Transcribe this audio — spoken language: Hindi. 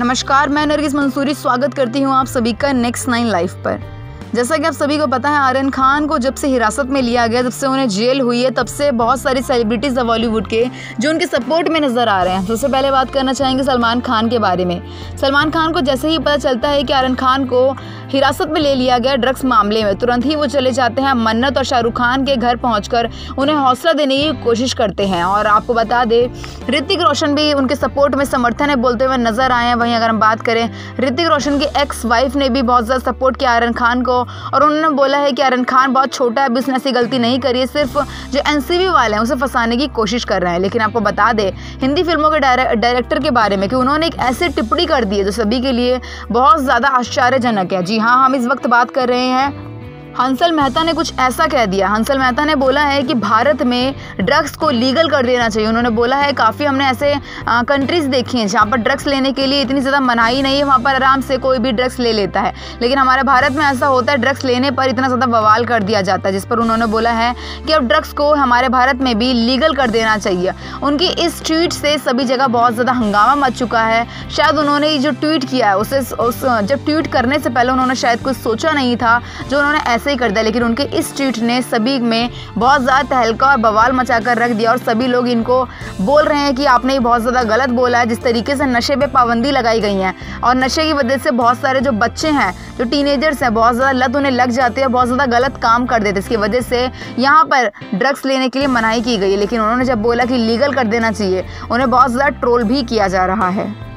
नमस्कार मैं नरगिस मंसूरी स्वागत करती हूँ आप सभी का नेक्स्ट नाइन लाइफ पर। जैसा कि आप सभी को पता है, आर्यन खान को जब से हिरासत में लिया गया, जब से उन्हें जेल हुई है, तब से बहुत सारी सेलिब्रिटीज़ है बॉलीवुड के, जो उनके सपोर्ट में नज़र आ रहे हैं। सबसे तो पहले बात करना चाहेंगे सलमान खान के बारे में। सलमान खान को जैसे ही पता चलता है कि आर्यन खान को हिरासत में ले लिया गया ड्रग्स मामले में, तुरंत ही वो चले जाते हैं मन्नत और शाहरुख खान के घर पहुंचकर उन्हें हौसला देने की कोशिश करते हैं। और आपको बता दें, ऋतिक रोशन भी उनके सपोर्ट में समर्थन है, बोलते हुए नज़र आए हैं। वहीं अगर हम बात करें, ऋतिक रोशन की एक्स वाइफ ने भी बहुत ज़्यादा सपोर्ट किया आयरन खान को। और उन्होंने बोला है कि अरन खान बहुत छोटा है, अभी उसने ऐसी गलती नहीं करी है, सिर्फ़ जो एनसीबी वाले हैं उसे फंसाने की कोशिश कर रहे हैं। लेकिन आपको बता दें, हिंदी फ़िल्मों के डायरेक्टर के बारे में कि उन्होंने एक ऐसी टिप्पणी कर दी है जो सभी के लिए बहुत ज़्यादा आश्चर्यजनक है। जी हाँ हम इस वक्त बात कर रहे हैं हंसल मेहता ने कुछ ऐसा कह दिया। हंसल मेहता ने बोला है कि भारत में ड्रग्स को लीगल कर देना चाहिए। उन्होंने बोला है, काफ़ी हमने ऐसे कंट्रीज़ देखी हैं जहाँ पर ड्रग्स लेने के लिए इतनी ज़्यादा मनाही नहीं है, वहाँ पर आराम से कोई भी ड्रग्स ले लेता है। लेकिन हमारे भारत में ऐसा होता है, ड्रग्स लेने पर इतना ज़्यादा बवाल कर दिया जाता है, जिस पर उन्होंने बोला है कि अब ड्रग्स को हमारे भारत में भी लीगल कर देना चाहिए। उनकी इस ट्वीट से सभी जगह बहुत ज़्यादा हंगामा मच चुका है। शायद उन्होंने जो ट्वीट किया है, उसे, उस, जब ट्वीट करने से पहले उन्होंने शायद कुछ सोचा नहीं था, जो उन्होंने ऐसे ही कर दिया लेकिन उनके इस ट्वीट ने सभी में बहुत ज़्यादा तहलका और बवाल मचा कर रख दिया और सभी लोग इनको बोल रहे हैं कि आपने ये बहुत ज़्यादा गलत बोला है, जिस तरीके से नशे पे पाबंदी लगाई गई है। और नशे की वजह से बहुत सारे जो बच्चे हैं, जो टीनेजर्स हैं, बहुत ज़्यादा लत उन्हें लग जाते हैं बहुत ज़्यादा गलत काम कर देते इसकी वजह से यहाँ पर ड्रग्स लेने के लिए मनाही की गई लेकिन उन्होंने जब बोला कि लीगल कर देना चाहिए, उन्हें बहुत ज़्यादा ट्रोल भी किया जा रहा है।